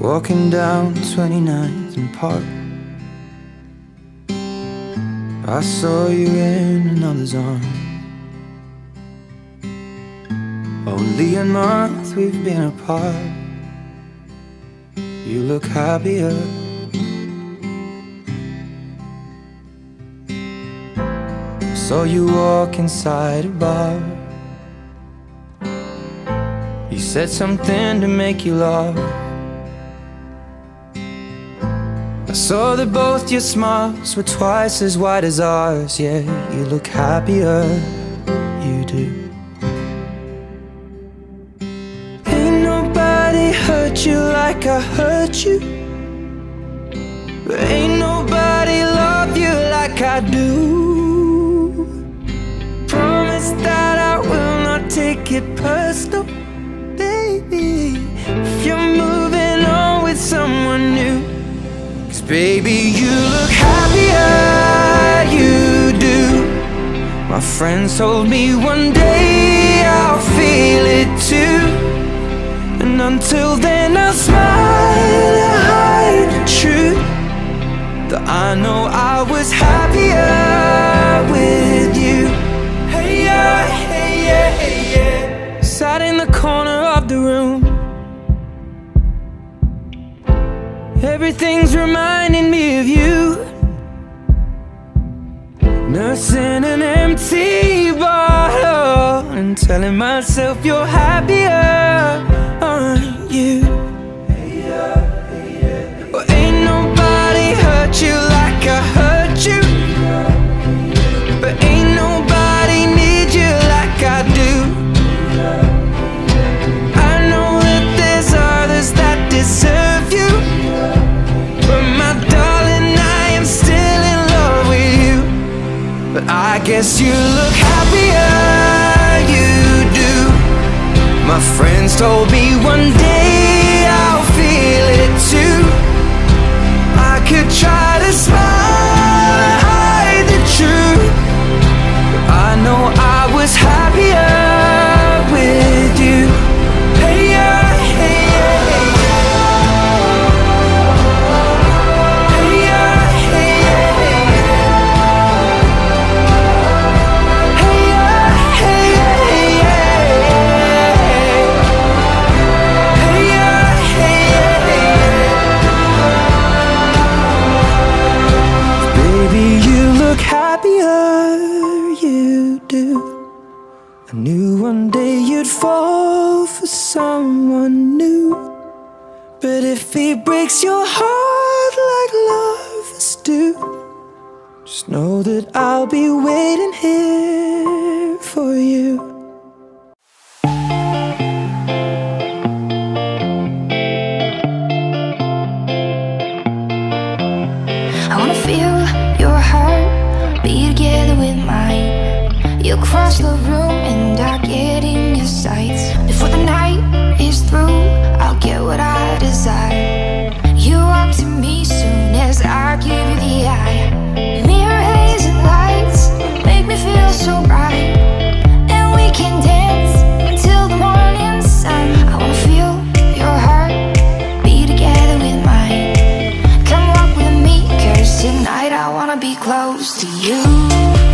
Walking down 29th and Park. I saw you in another's arms. Only a month we've been apart. You look happier. Saw you walk inside a bar. You said something to make you laugh I saw that both your smiles were twice as wide as ours. Yeah, you look happier, you do. Ain't nobody hurt you like I hurt you. Ain't nobody love you like I do. Promise that I will not take it personal, baby, you look happier, you do. My friends told me one day I'll feel it too. And until then I'll smile and hide the truth. That I know I was happier with you. Hey yeah, hey yeah, hey yeah. Sat in the corner Everything's reminding me of you Nursing an empty bottle And telling myself you're happier, aren't you? Well, ain't nobody hurt you like I hurt guess you look happier, you do. My friends told me one day happier, you do. I knew one day you'd fall for someone new. But if he breaks your heart like lovers do Just know that I'll be waiting here for you you.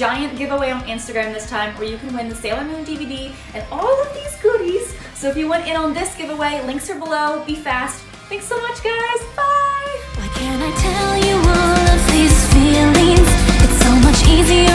giant giveaway on Instagram this time where you can win the Sailor Moon DVD and all of these goodies. So if you want in on this giveaway, links are below. Be fast. Thanks so much, guys. Bye. Why can't I tell you all of these feelings? It's so much easier.